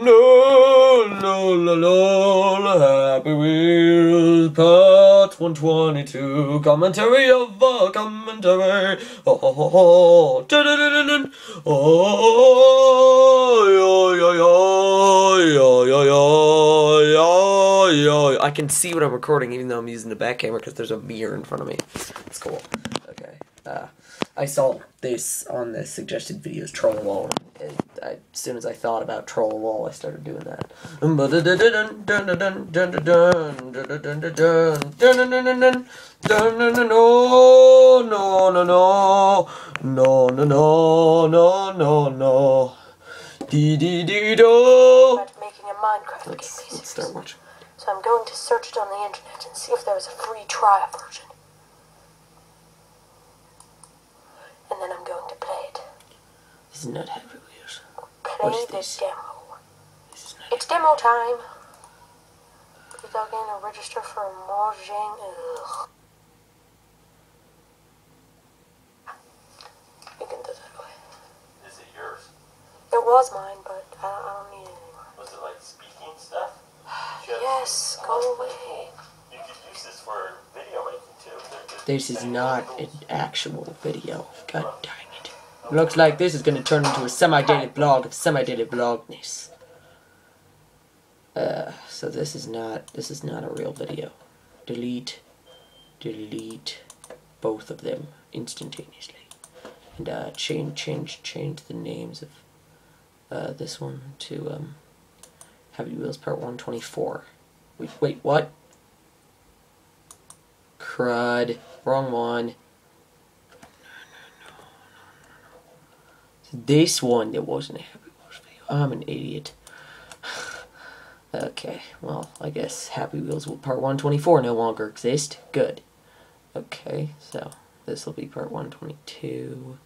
No, no, no, no, Happy Wheels Part 122. Commentary of a commentary. Oh, oh, oh, oh. Da-da-da-da-da. Oh, yo, yo, yo, yo, yo, yo, yo, yo. I can see what I'm recording even though I'm using the back camera because there's a mirror in front of me. It's cool. Okay. Uh, I saw this on the suggested videos, Troll Wall. I, as soon as I thought about Troll Wall, I started doing that. No, no, no, no, no, no, no, no, no, no. Dee dee dee do. making a Minecraft game Let's, piece. let's start watching. So I'm going to search it on the internet and see if there is a free trial version. And then I'm going to play it. This is not Happy Wheels. Play is this? demo. This is. It's demo time. Please log in and register for Mojang. Ugh. You can do that way. Is it yours? It was mine, but I don't, I don't need it anymore. Was it like speaking stuff? Yes, go away. You could use this for video making too. This is not an actual video. God dang it. Looks like this is going to turn into a semi-daily vlog of semi-dated blogness. Uh, so this is not this is not a real video. Delete, delete both of them instantaneously, and uh, change change change the names of uh, this one to um, Happy Wheels Part One Twenty Four. Wait wait what? Crud. Wrong one. This one, there wasn't a Happy Wheels video. I'm an idiot. okay, well, I guess Happy Wheels Part 124 no longer exist. Good. Okay, so this will be Part 122.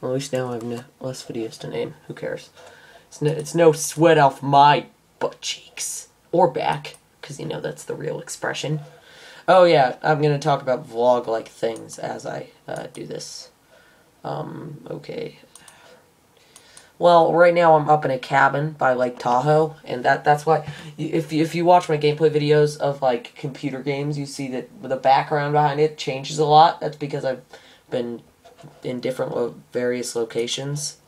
Well, at least now I have no, less videos to name. Who cares? It's no, it's no sweat off my butt cheeks. Or back, because, you know, that's the real expression. Oh yeah, I'm gonna talk about vlog-like things as I uh, do this. Um, okay. Well, right now I'm up in a cabin by Lake Tahoe, and that that's why if you, if you watch my gameplay videos of like computer games, you see that the background behind it changes a lot. That's because I've been in different lo- various locations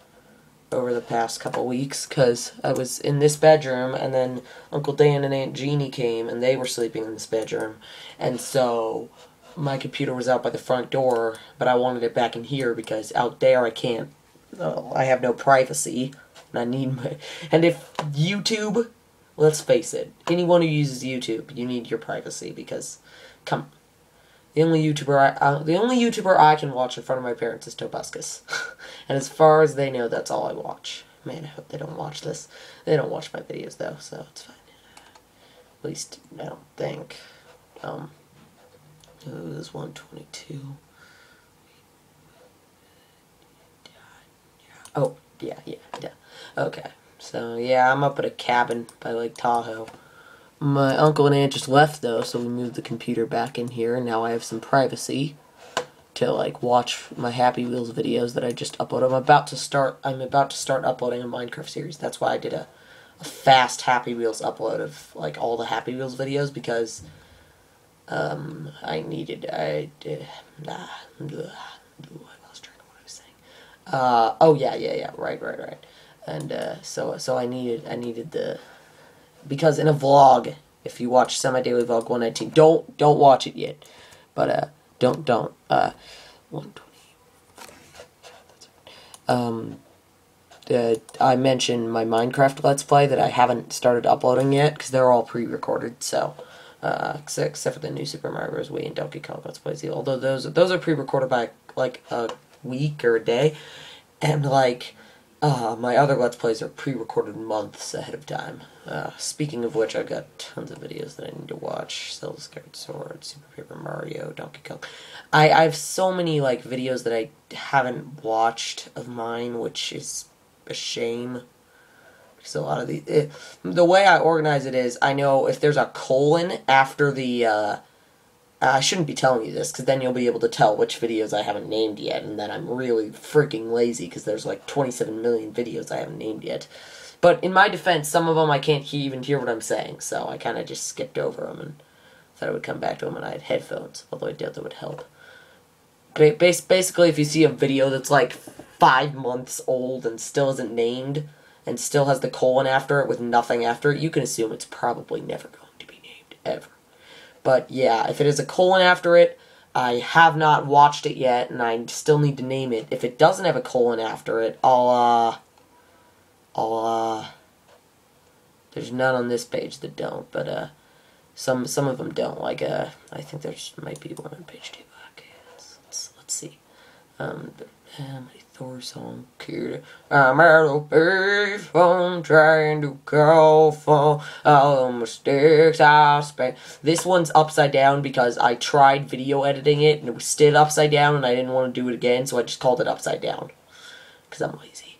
over the past couple weeks because I was in this bedroom and then Uncle Dan and Aunt Jeannie came and they were sleeping in this bedroom and so my computer was out by the front door but I wanted it back in here because out there I can't uh, I have no privacy and I need my and if YouTube let's face it anyone who uses YouTube you need your privacy because come the only YouTuber I, uh, the only YouTuber I can watch in front of my parents is Tobuscus. and as far as they know, that's all I watch. Man, I hope they don't watch this. They don't watch my videos though, so it's fine. At least I don't think. Um, it was 122. Oh, yeah, yeah, yeah. Okay. So, yeah, I'm up at a cabin by Lake Tahoe. My uncle and aunt just left though, so we moved the computer back in here, and now I have some privacy to like watch my Happy Wheels videos that I just uploaded. I'm about to start. I'm about to start uploading a Minecraft series. That's why I did a, a fast Happy Wheels upload of like all the Happy Wheels videos because um I needed I did nah, blah, I lost track of what I was saying. Uh oh yeah yeah yeah right right right, and uh, so so I needed I needed the because in a vlog, if you watch Semi Daily Vlog 119, don't don't watch it yet, but uh, don't don't uh, 120. Um, uh, I mentioned my Minecraft Let's Play that I haven't started uploading yet because they're all pre-recorded. So, uh, except, except for the new Super Mario Bros. Wii and Donkey Kong Let's Plays, although those those are pre-recorded by like a week or a day, and like. Uh, my other Let's Plays are pre-recorded months ahead of time. Uh, speaking of which, I've got tons of videos that I need to watch. Zelda Skyward Sword, Super Paper Mario, Donkey Kong. I, I have so many, like, videos that I haven't watched of mine, which is a shame. Because a lot of the... It, the way I organize it is, I know if there's a colon after the, uh, Uh, I shouldn't be telling you this because then you'll be able to tell which videos I haven't named yet, and then I'm really freaking lazy because there's like 27 million videos I haven't named yet. But in my defense, some of them I can't he- even hear what I'm saying, so I kind of just skipped over them and thought I would come back to them when I had headphones, although I doubt that would help. Ba- basically, if you see a video that's like five months old and still isn't named, and still has the colon after it with nothing after it, you can assume it's probably never going to be named, ever. But yeah, if it is a colon after it, I have not watched it yet, and I still need to name it. If it doesn't have a colon after it, I'll, uh, I'll, uh, there's none on this page that don't, but, uh, some, some of them don't, like, uh, I think there's, might be one on page two. Okay, let's, let's, let's see. Um, um, Thor song, kid. I'm out of beef, I'm trying to call for all the mistakes I spent. This one's upside down because I tried video editing it and it was still upside down and I didn't want to do it again, so I just called it upside down. Because I'm lazy.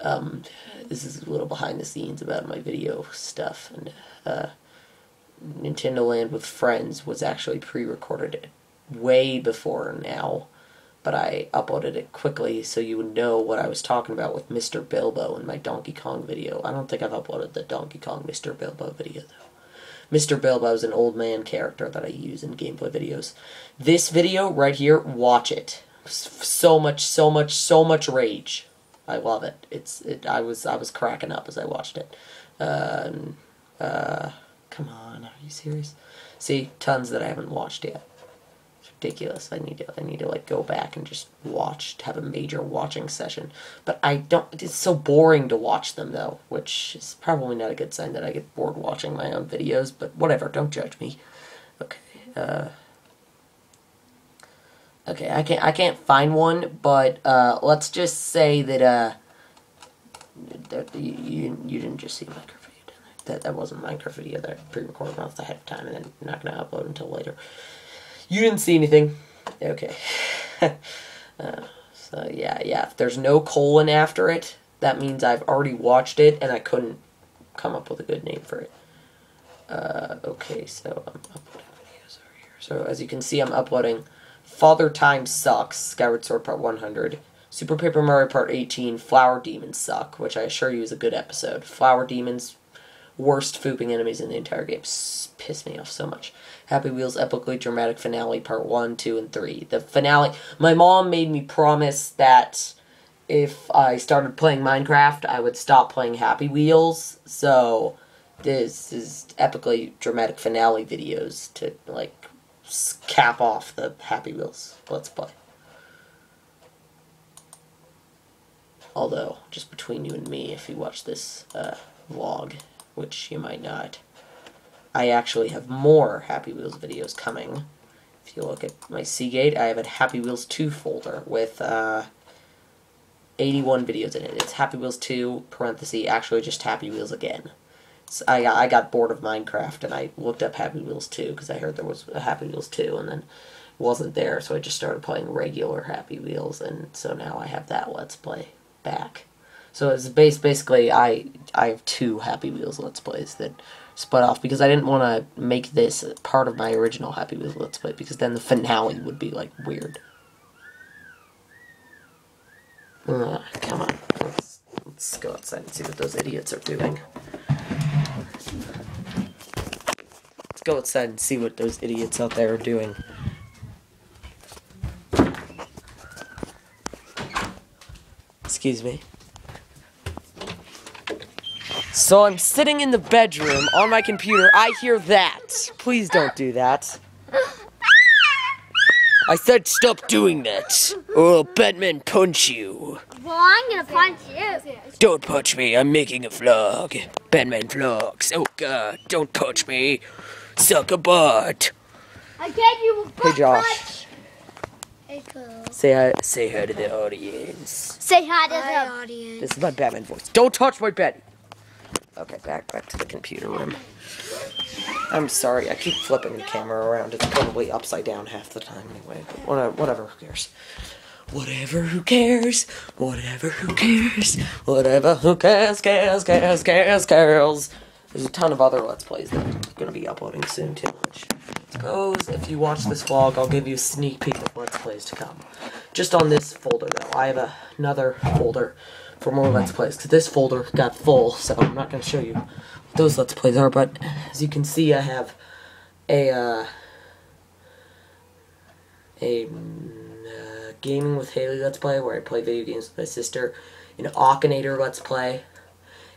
Um, this is a little behind the scenes about my video stuff. And, uh, Nintendo Land with Friends was actually pre recorded way before now but I uploaded it quickly so you would know what I was talking about with Mr. Bilbo in my Donkey Kong video. I don't think I've uploaded the Donkey Kong Mr. Bilbo video though. Mr. Bilbo is an old man character that I use in gameplay videos. This video right here, watch it. So much, so much, so much rage. I love it. It's it. I was I was cracking up as I watched it. Uh, uh, come on, are you serious? See, tons that I haven't watched yet ridiculous. I need to I need to like go back and just watch have a major watching session. But I don't it's so boring to watch them though, which is probably not a good sign that I get bored watching my own videos, but whatever, don't judge me. Okay. Uh Okay, I can't I can't find one, but uh let's just say that uh that you you, didn't just see I? That that wasn't Minecraft video that I pre-recorded months ahead of time and then not gonna upload until later. You didn't see anything. Okay. uh, so yeah, yeah. If there's no colon after it, that means I've already watched it and I couldn't come up with a good name for it. Uh, okay, so I'm uploading videos over here. So as you can see, I'm uploading Father Time Sucks, Skyward Sword Part 100, Super Paper Mario Part 18, Flower Demons Suck, which I assure you is a good episode. Flower Demons, worst fooping enemies in the entire game. Piss me off so much. Happy Wheels Epically Dramatic Finale Part 1, 2, and 3. The finale, my mom made me promise that if I started playing Minecraft, I would stop playing Happy Wheels, so this is epically dramatic finale videos to, like, cap off the Happy Wheels Let's Play. Although, just between you and me, if you watch this uh, vlog, which you might not, I actually have more Happy Wheels videos coming. If you look at my Seagate, I have a Happy Wheels 2 folder with uh, 81 videos in it. It's Happy Wheels 2, parenthesis, actually just Happy Wheels again. So I, I got bored of Minecraft and I looked up Happy Wheels 2 because I heard there was a Happy Wheels 2 and then wasn't there, so I just started playing regular Happy Wheels and so now I have that Let's Play back. So it's base basically I I have two Happy Wheels Let's Plays that split off because I didn't want to make this part of my original Happy Wheels Let's Play because then the finale would be like weird. Come on, let's, let's go outside and see what those idiots are doing. Let's go outside and see what those idiots out there are doing. Excuse me. So I'm sitting in the bedroom on my computer. I hear that. Please don't do that. I said stop doing that. Or I'll Batman punch you. Well, I'm gonna punch you. Don't punch me. I'm making a vlog. Batman vlogs. Oh god, don't punch me. Suck a butt. I gave you a butt Josh. punch. Hey, Cole. Say hi. Say hi to the audience. Say hi to the audience. This is my Batman voice. Don't touch my bed. Okay, back back to the computer room. I'm sorry, I keep flipping the camera around. It's probably upside down half the time anyway. But whatever, whatever who cares? Whatever, who cares? Whatever, who cares? Whatever, who cares? Cares, cares, cares, cares. There's a ton of other Let's Plays that I'm going to be uploading soon too, which goes, if you watch this vlog, I'll give you a sneak peek of Let's Plays to come. Just on this folder, though. I have a, another folder for more Let's Plays, because this folder got full, so I'm not going to show you what those Let's Plays are, but as you can see, I have a, uh, a mm, uh, Gaming with Haley Let's Play, where I play video games with my sister, an Akinator Let's Play,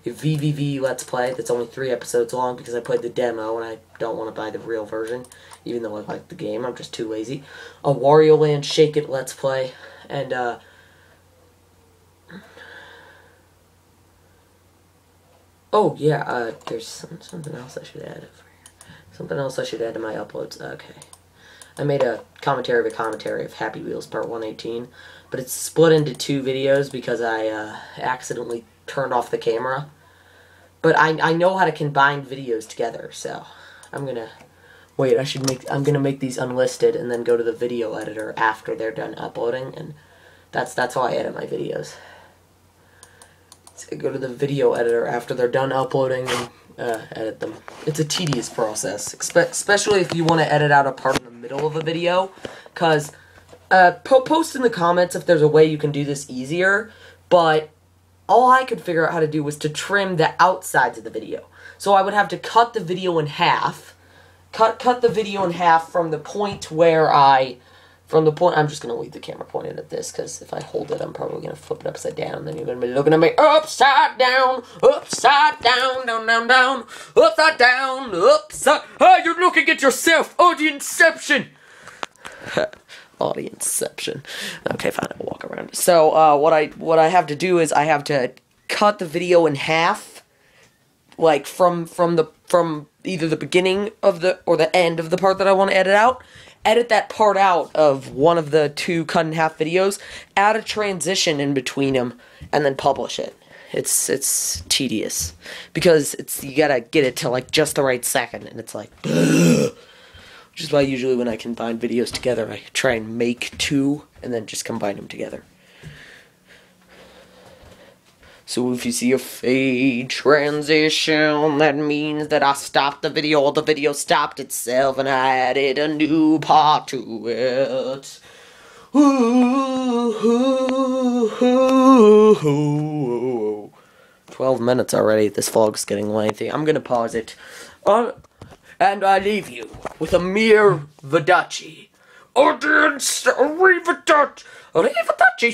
a VVV Let's Play that's only three episodes long because I played the demo and I don't want to buy the real version, even though I like the game. I'm just too lazy. A Wario Land Shake It Let's Play, and uh, oh yeah, uh, there's some, something else I should add. Over here. Something else I should add to my uploads. Okay. I made a commentary of a commentary of Happy Wheels Part 118, but it's split into two videos because I uh, accidentally turned off the camera. But I, I know how to combine videos together, so I'm gonna wait. I should make I'm gonna make these unlisted and then go to the video editor after they're done uploading, and that's that's how I edit my videos. Go to the video editor after they're done uploading and uh, edit them. It's a tedious process, especially if you want to edit out a part in the middle of a video, because uh, po- post in the comments if there's a way you can do this easier, but all I could figure out how to do was to trim the outsides of the video. So I would have to cut the video in half, cut cut the video in half from the point where I, from the point, I'm just going to leave the camera pointed at this, because if I hold it, I'm probably going to flip it upside down, then you're going to be looking at me upside down, upside down, down, down, down, upside down, upside, oh, you're looking at yourself, oh, the inception. audienceception. Okay, fine. I'll walk around. So, uh, what I what I have to do is I have to cut the video in half, like from from the from either the beginning of the or the end of the part that I want to edit out. Edit that part out of one of the two cut in half videos. Add a transition in between them, and then publish it. It's it's tedious because it's you gotta get it to like just the right second, and it's like. Which is why usually when I combine videos together, I try and make two and then just combine them together. So if you see a fade transition, that means that I stopped the video or the video stopped itself and I added a new part to it. Ooh, ooh, ooh, ooh. 12 minutes already. This vlog's getting lengthy. I'm gonna pause it. Uh, and I leave you with Amir Vadachi. Audience, Arrivederci, Arrivederci,